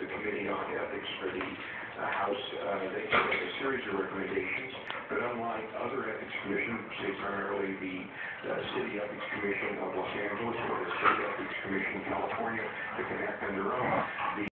the Committee on Ethics for the uh, House, uh, they came with a series of recommendations, but unlike other ethics commissions, say primarily the uh, City Ethics Commission of Los Angeles or the State Ethics Commission in California, that can act on their own, the